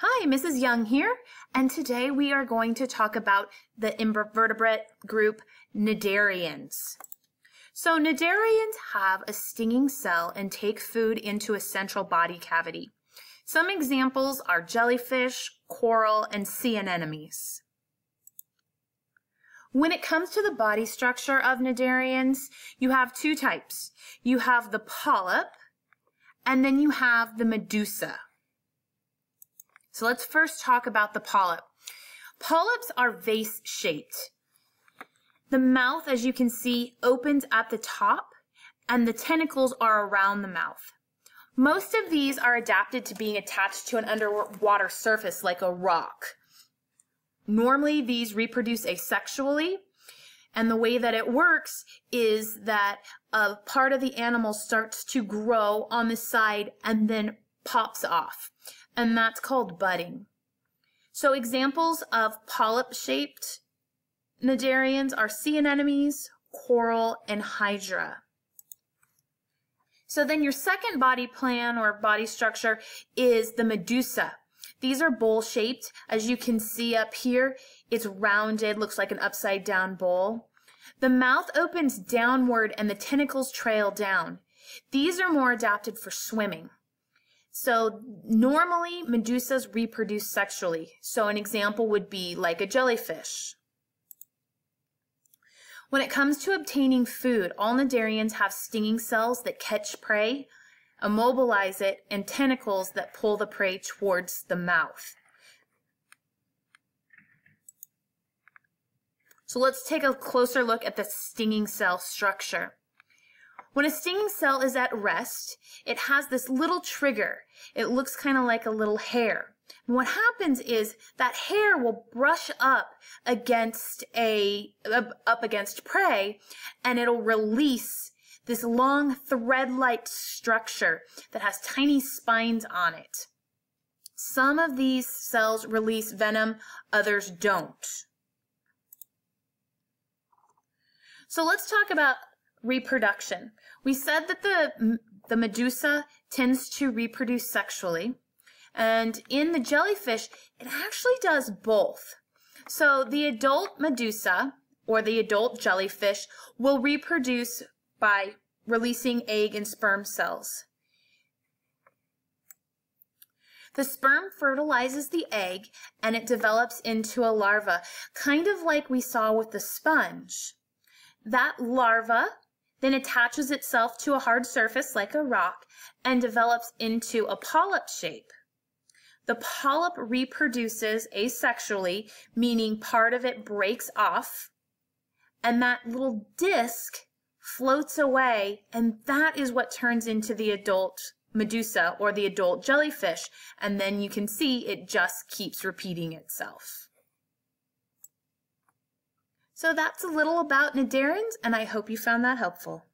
Hi, Mrs. Young here, and today we are going to talk about the invertebrate group cnidarians. So cnidarians have a stinging cell and take food into a central body cavity. Some examples are jellyfish, coral, and sea anemones. When it comes to the body structure of cnidarians, you have two types. You have the polyp, and then you have the medusa. So let's first talk about the polyp. Polyps are vase shaped. The mouth, as you can see, opens at the top and the tentacles are around the mouth. Most of these are adapted to being attached to an underwater surface like a rock. Normally, these reproduce asexually, and the way that it works is that a part of the animal starts to grow on the side and then pops off and that's called budding. So examples of polyp-shaped cnidarians are sea anemones, coral, and hydra. So then your second body plan or body structure is the medusa. These are bowl shaped. As you can see up here, it's rounded, looks like an upside down bowl. The mouth opens downward and the tentacles trail down. These are more adapted for swimming. So normally medusas reproduce sexually. So an example would be like a jellyfish. When it comes to obtaining food, all cnidarians have stinging cells that catch prey, immobilize it, and tentacles that pull the prey towards the mouth. So let's take a closer look at the stinging cell structure. When a stinging cell is at rest, it has this little trigger. It looks kind of like a little hair. And what happens is that hair will brush up against a up against prey and it'll release this long thread-like structure that has tiny spines on it. Some of these cells release venom, others don't. So let's talk about reproduction. We said that the, the medusa tends to reproduce sexually. And in the jellyfish, it actually does both. So the adult medusa or the adult jellyfish will reproduce by releasing egg and sperm cells. The sperm fertilizes the egg and it develops into a larva, kind of like we saw with the sponge. That larva then attaches itself to a hard surface like a rock and develops into a polyp shape. The polyp reproduces asexually, meaning part of it breaks off, and that little disc floats away, and that is what turns into the adult medusa or the adult jellyfish. And then you can see it just keeps repeating itself. So that's a little about cnidarians, and I hope you found that helpful.